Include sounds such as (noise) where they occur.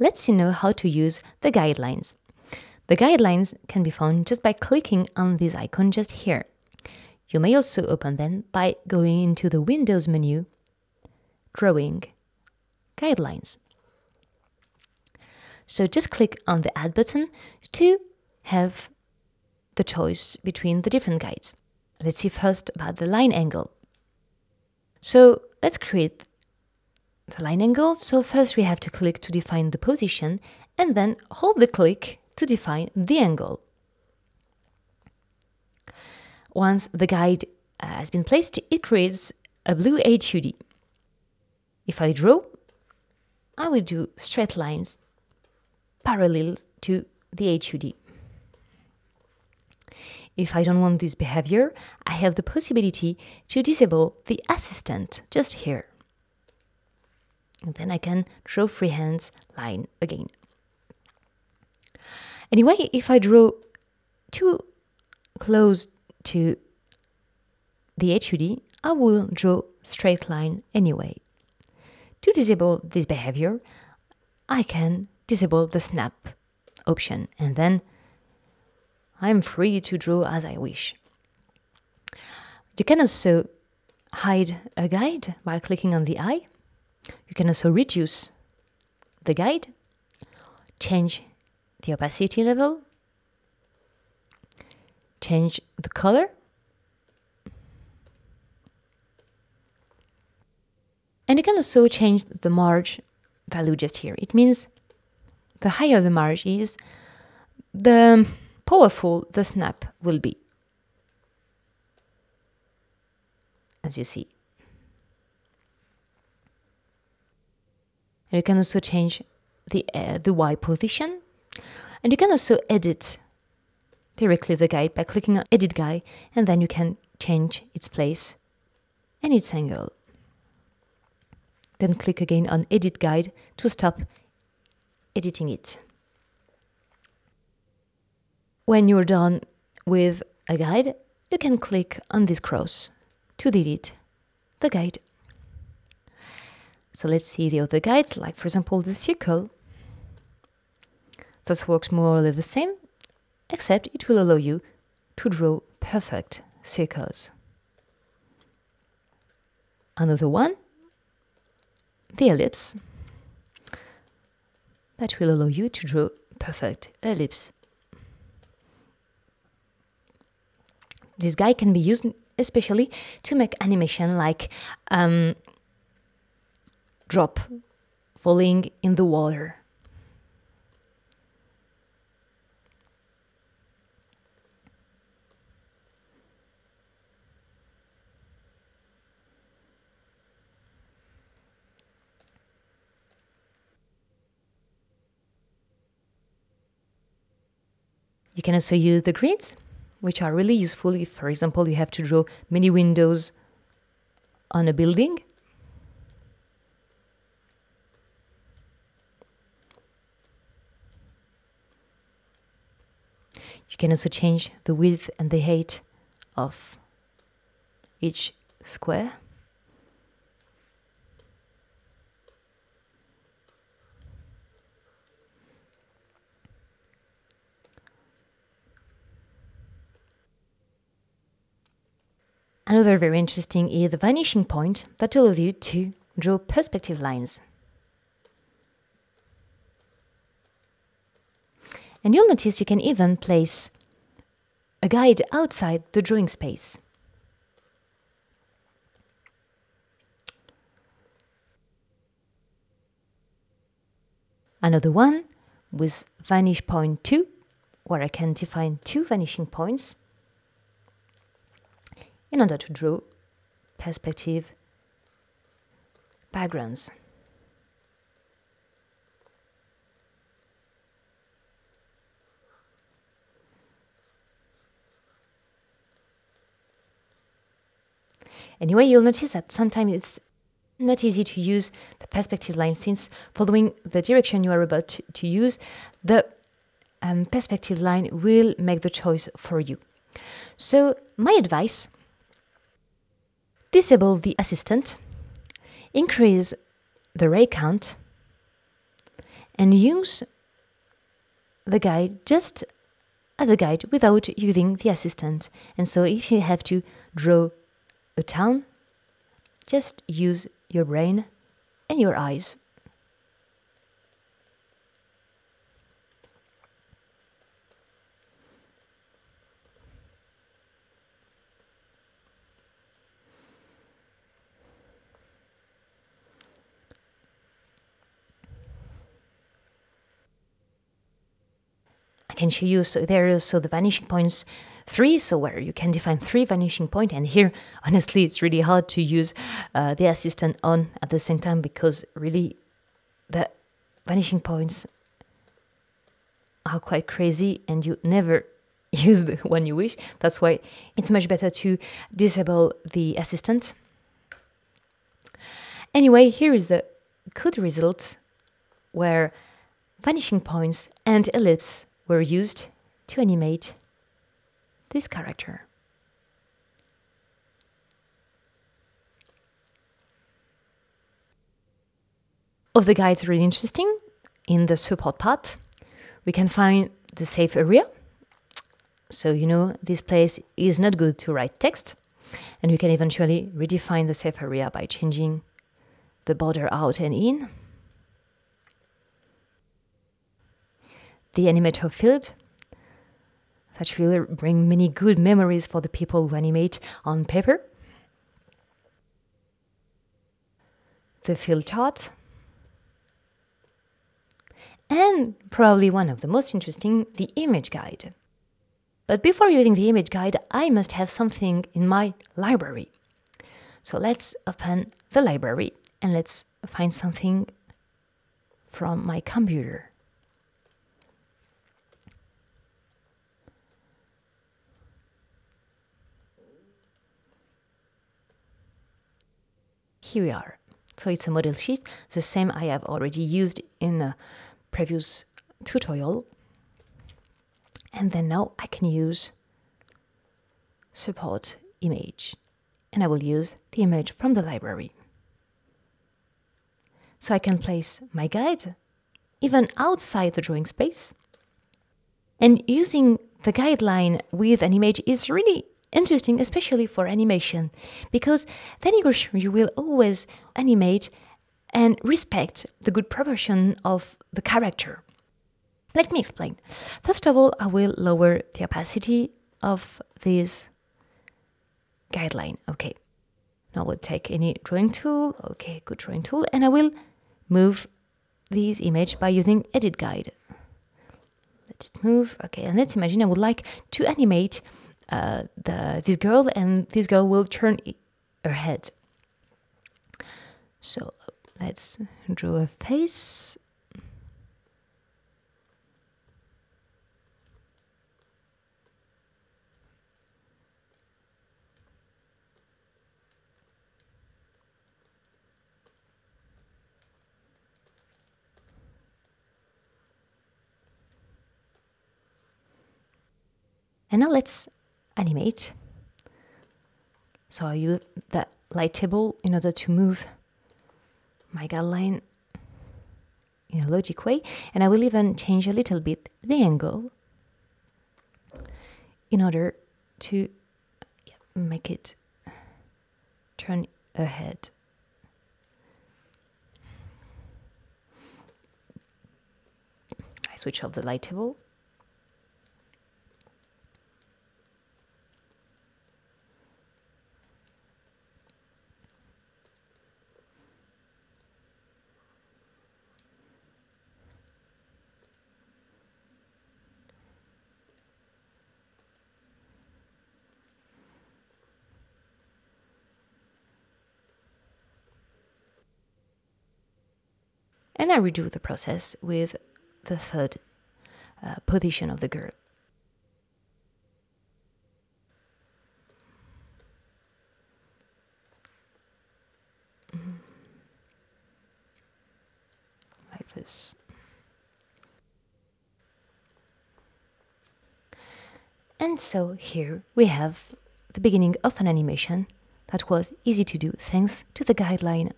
let's know how to use the guidelines. The guidelines can be found just by clicking on this icon just here. You may also open them by going into the Windows menu, Drawing, Guidelines. So just click on the Add button to have the choice between the different guides. Let's see first about the line angle. So let's create the line angle. So first we have to click to define the position and then hold the click to define the angle. Once the guide uh, has been placed, it creates a blue HUD. If I draw, I will do straight lines parallel to the HUD. If I don't want this behavior, I have the possibility to disable the assistant just here. And then I can draw freehand line again. Anyway, if I draw too close to the HUD, I will draw straight line anyway. To disable this behavior, I can disable the snap option and then I'm free to draw as I wish. You can also hide a guide by clicking on the eye. You can also reduce the guide, change the opacity level, change the color, and you can also change the marge value just here. It means the higher the marge is, the powerful the snap will be. As you see. And you can also change the, uh, the Y position and you can also edit directly the guide by clicking on Edit Guide, and then you can change its place and its angle. Then click again on Edit Guide to stop editing it. When you're done with a guide, you can click on this cross to delete the guide. So let's see the other guides, like for example the circle that works more or less the same, except it will allow you to draw perfect circles. Another one, the ellipse, that will allow you to draw perfect ellipse. This guy can be used especially to make animation like um, drop falling in the water You can also use the grids, which are really useful if, for example, you have to draw many windows on a building. You can also change the width and the height of each square. Another very interesting is the vanishing point that allows you to draw perspective lines. And you'll notice you can even place a guide outside the drawing space. Another one with vanish point 2, where I can define two vanishing points in order to draw perspective backgrounds. Anyway, you'll notice that sometimes it's not easy to use the perspective line since following the direction you are about to, to use, the um, perspective line will make the choice for you. So my advice disable the assistant, increase the ray count, and use the guide just as a guide without using the assistant. And so if you have to draw a town, just use your brain and your eyes. I can show you so there is so the vanishing points three so where you can define three vanishing point and here honestly it's really hard to use uh, the assistant on at the same time because really the vanishing points are quite crazy and you never (laughs) use the one you wish. That's why it's much better to disable the assistant. Anyway here is the good result where vanishing points and ellipse were used to animate this character. Of the guides really interesting, in the support part, we can find the safe area. So you know this place is not good to write text, and we can eventually redefine the safe area by changing the border out and in. The animator field that will bring many good memories for the people who animate on paper. The field chart. And probably one of the most interesting, the image guide. But before using the image guide, I must have something in my library. So let's open the library and let's find something from my computer. Here we are. So it's a model sheet, the same I have already used in a previous tutorial. And then now I can use support image and I will use the image from the library. So I can place my guide even outside the drawing space. And using the guideline with an image is really interesting, especially for animation, because then you're sure you will always animate and respect the good proportion of the character. Let me explain. First of all, I will lower the opacity of this guideline. Okay. Now we'll take any drawing tool. Okay, good drawing tool. And I will move this image by using edit guide. Let it move. Okay, and let's imagine I would like to animate uh, the this girl, and this girl will turn her head. So let's draw a face. And now let's animate. So I use the light table in order to move my guideline in a logic way, and I will even change a little bit the angle in order to make it turn ahead. I switch off the light table and I redo the process with the third uh, position of the girl. Mm-hmm. Like this. And so here we have the beginning of an animation that was easy to do thanks to the guideline